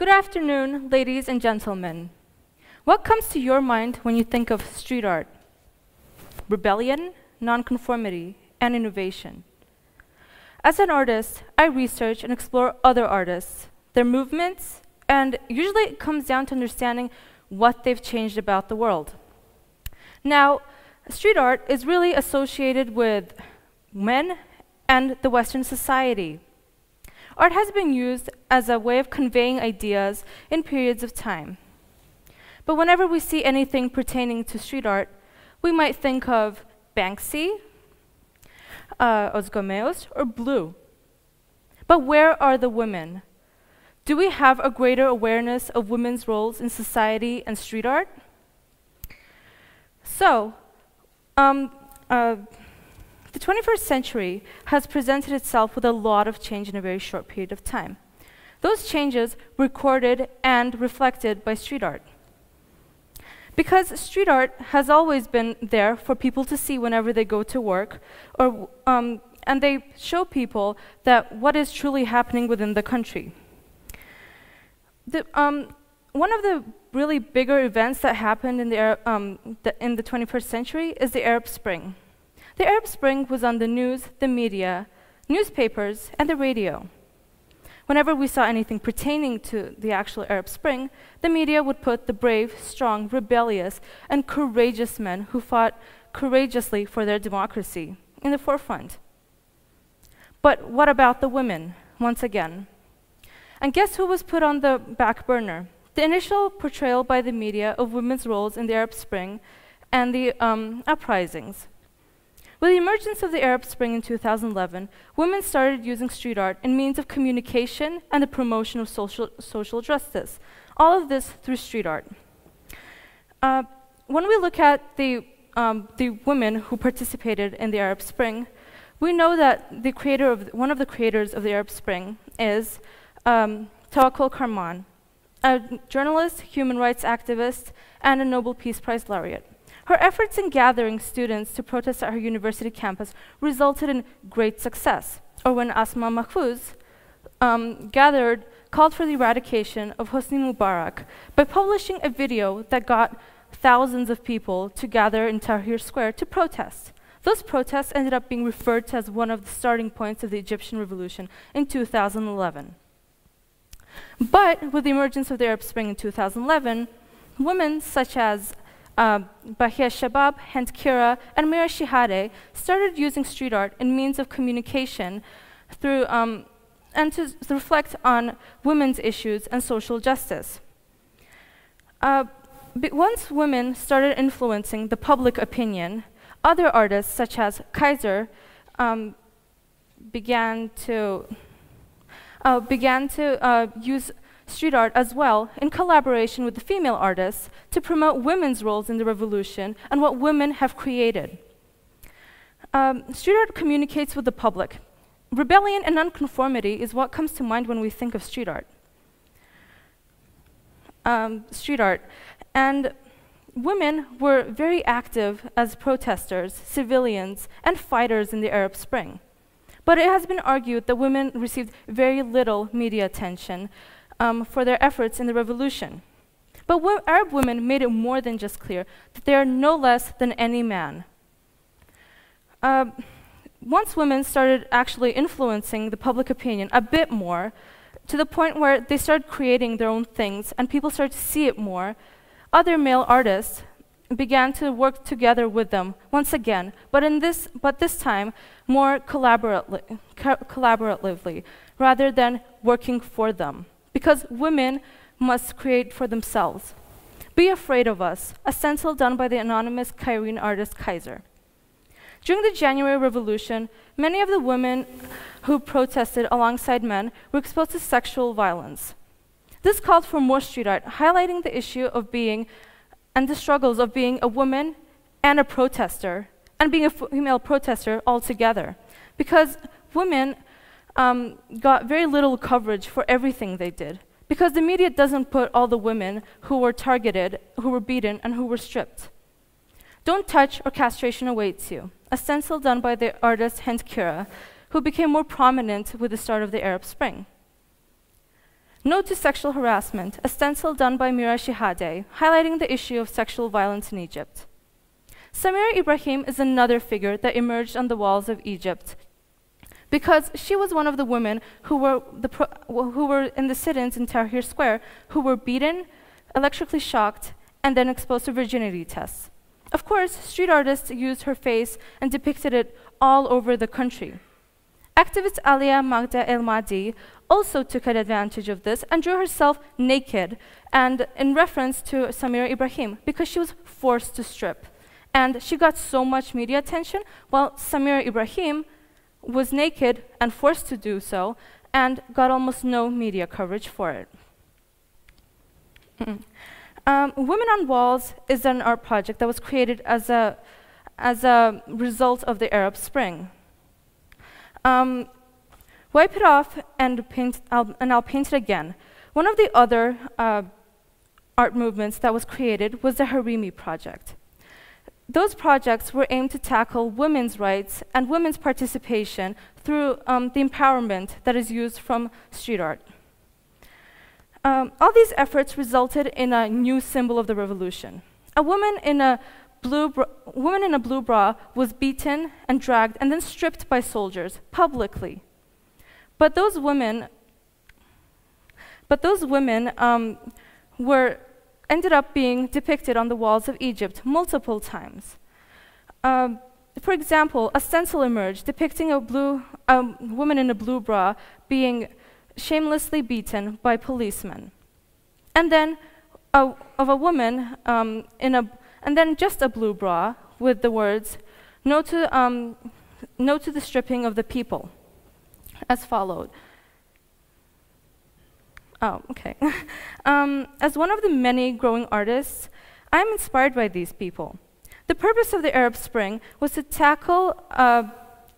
Good afternoon, ladies and gentlemen. What comes to your mind when you think of street art? Rebellion, nonconformity, and innovation. As an artist, I research and explore other artists, their movements, and usually it comes down to understanding what they've changed about the world. Now, street art is really associated with men and the Western society. Art has been used as a way of conveying ideas in periods of time. But whenever we see anything pertaining to street art, we might think of Banksy, uh, Os Gemeos, or Blu. But where are the women? Do we have a greater awareness of women's roles in society and street art? So, um, uh, the 21st century has presented itself with a lot of change in a very short period of time. Those changes recorded and reflected by street art. Because street art has always been there for people to see whenever they go to work, or, um, and they show people that what is truly happening within the country. The, um, one of the really bigger events that happened in the, um, the, in the 21st century is the Arab Spring. The Arab Spring was on the news, the media, newspapers, and the radio. Whenever we saw anything pertaining to the actual Arab Spring, the media would put the brave, strong, rebellious, and courageous men who fought courageously for their democracy in the forefront. But what about the women, once again? And guess who was put on the back burner? The initial portrayal by the media of women's roles in the Arab Spring and the um, uprisings. With the emergence of the Arab Spring in 2011, women started using street art in means of communication and the promotion of social, social justice. All of this through street art. Uh, when we look at the, um, the women who participated in the Arab Spring, we know that the creator of, one of the creators of the Arab Spring is um, Tawakkol Karman, a journalist, human rights activist, and a Nobel Peace Prize laureate. Her efforts in gathering students to protest at her university campus resulted in great success. Or when Asma Mahfouz um, gathered, called for the eradication of Hosni Mubarak by publishing a video that got thousands of people to gather in Tahrir Square to protest. Those protests ended up being referred to as one of the starting points of the Egyptian revolution in 2011. But with the emergence of the Arab Spring in 2011, women such as uh, Bahia Shehab, Hend Kheera, and Mira Shihadeh started using street art in means of communication through, um, and to, to, reflect on women's issues and social justice. Uh, once women started influencing the public opinion, other artists such as Keizer um, began to uh, began to uh, use street art as well in collaboration with the female artists to promote women's roles in the revolution and what women have created. Um, street art communicates with the public. Rebellion and nonconformity is what comes to mind when we think of street art. Um, street art. And women were very active as protesters, civilians, and fighters in the Arab Spring. But it has been argued that women received very little media attention um, for their efforts in the revolution. But Arab women made it more than just clear that they are no less than any man. Uh, once women started actually influencing the public opinion a bit more, to the point where they started creating their own things and people started to see it more, other male artists began to work together with them once again, but, in this, but this time more collaboratively, co collaboratively rather than working for them. Because women must create for themselves. Be Afraid of Us, a stencil done by the anonymous Cairene artist Keizer. During the January Revolution, many of the women who protested alongside men were exposed to sexual violence. This called for more street art, highlighting the issue of being and the struggles of being a woman and a protester, and being a female protester altogether. Because women um, got very little coverage for everything they did. Because the media doesn't put all the women who were targeted, who were beaten, and who were stripped. Don't Touch or Castration Awaits You, a stencil done by the artist Hend Kheera, who became more prominent with the start of the Arab Spring. No to Sexual Harassment, a stencil done by Mira Shihadeh, highlighting the issue of sexual violence in Egypt. Samira Ibrahim is another figure that emerged on the walls of Egypt because she was one of the women who were, the who were in the sit-ins in Tahrir Square who were beaten, electrically shocked, and then exposed to virginity tests. Of course, street artists used her face and depicted it all over the country. Activist Alia Magda El Mahdi also took advantage of this and drew herself naked and in reference to Samira Ibrahim because she was forced to strip. And she got so much media attention while Samira Ibrahim was naked and forced to do so and got almost no media coverage for it. um, Women on Walls is an art project that was created as a, as a result of the Arab Spring. Um, wipe it off and, paint, I'll, and I'll paint it again. One of the other uh, art movements that was created was the Harimi project. Those projects were aimed to tackle women's rights and women's participation through um, the empowerment that is used from street art. Um, all these efforts resulted in a new symbol of the revolution. A woman in a blue woman in a blue bra was beaten and dragged and then stripped by soldiers publicly. But those women, but those women um, were ended up being depicted on the walls of Egypt multiple times. Um, for example, a stencil emerged depicting a blue um, woman in a blue bra being shamelessly beaten by policemen. And then a, of a woman um, in a, and then just a blue bra with the words, no to, um, no to the stripping of the people, as followed. Oh, okay. um, as one of the many growing artists, I'm inspired by these people. The purpose of the Arab Spring was to tackle a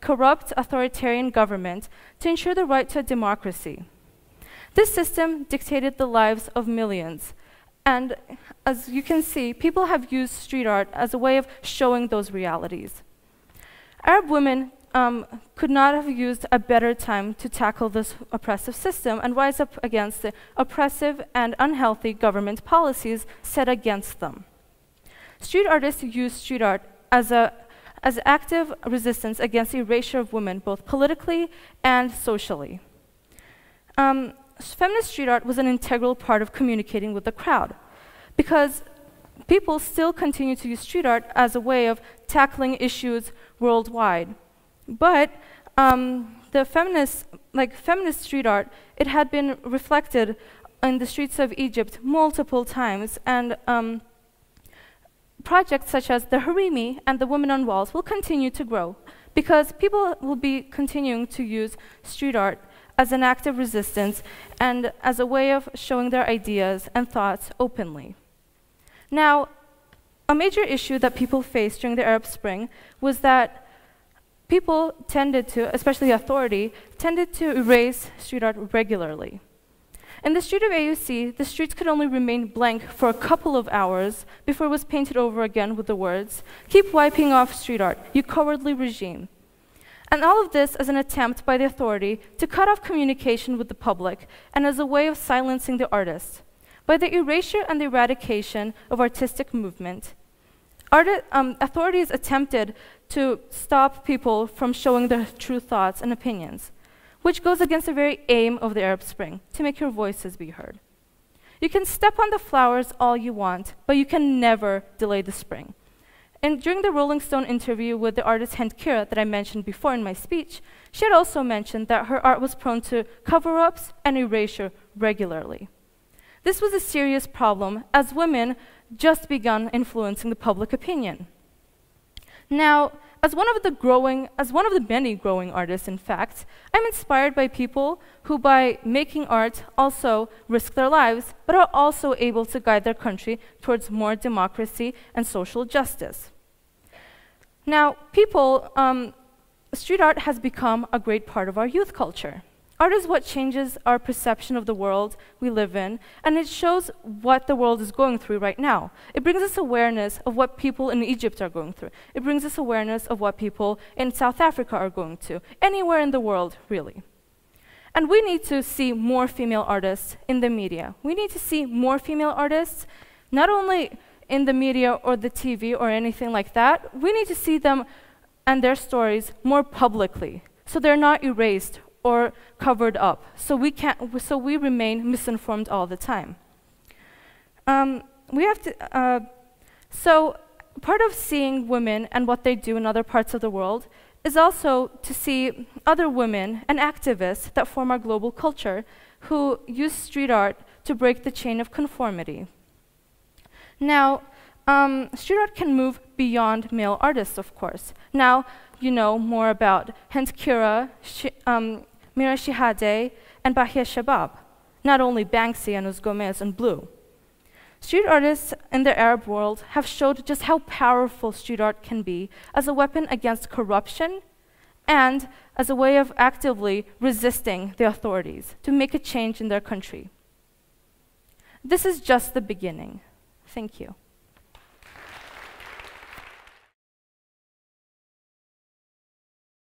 corrupt authoritarian government to ensure the right to a democracy. This system dictated the lives of millions. And as you can see, people have used street art as a way of showing those realities. Arab women um, could not have used a better time to tackle this oppressive system and rise up against the oppressive and unhealthy government policies set against them. Street artists use street art as a as active resistance against the erasure of women, both politically and socially. Um, feminist street art was an integral part of communicating with the crowd because people still continue to use street art as a way of tackling issues worldwide. But um, the feminist, like feminist street art, it had been reflected in the streets of Egypt multiple times, and um, projects such as the Harimi and the Women on Walls will continue to grow because people will be continuing to use street art as an act of resistance and as a way of showing their ideas and thoughts openly. Now, a major issue that people faced during the Arab Spring was that people tended to, especially authority, tended to erase street art regularly. In the street of AUC, the streets could only remain blank for a couple of hours before it was painted over again with the words, Keep wiping off street art, you cowardly regime. And all of this as an attempt by the authority to cut off communication with the public and as a way of silencing the artist. By the erasure and the eradication of artistic movement, Arti um, authorities attempted to stop people from showing their true thoughts and opinions, which goes against the very aim of the Arab Spring, to make your voices be heard. You can step on the flowers all you want, but you can never delay the spring. And during the Rolling Stone interview with the artist Hend Kheera that I mentioned before in my speech, she had also mentioned that her art was prone to cover ups and erasure regularly. This was a serious problem as women just begun influencing the public opinion. Now, as one of the growing, as one of the many growing artists, in fact, I'm inspired by people who, by making art, also risk their lives, but are also able to guide their country towards more democracy and social justice. Now, people, um, street art has become a great part of our youth culture. Art is what changes our perception of the world we live in, and it shows what the world is going through right now. It brings us awareness of what people in Egypt are going through. It brings us awareness of what people in South Africa are going to, anywhere in the world, really. And we need to see more female artists in the media. We need to see more female artists, not only in the media or the TV or anything like that, we need to see them and their stories more publicly so they're not erased or covered up so we, can't, so we remain misinformed all the time. Um, we have to, uh, so part of seeing women and what they do in other parts of the world is also to see other women and activists that form our global culture who use street art to break the chain of conformity. Now, um, street art can move beyond male artists, of course. Now, you know more about Hend Kheera, Sh um, Mira Shihadeh, and Bahia Shehab, not only Banksy and Os Gemeos and Blu. Street artists in the Arab world have showed just how powerful street art can be as a weapon against corruption and as a way of actively resisting the authorities to make a change in their country. This is just the beginning. Thank you.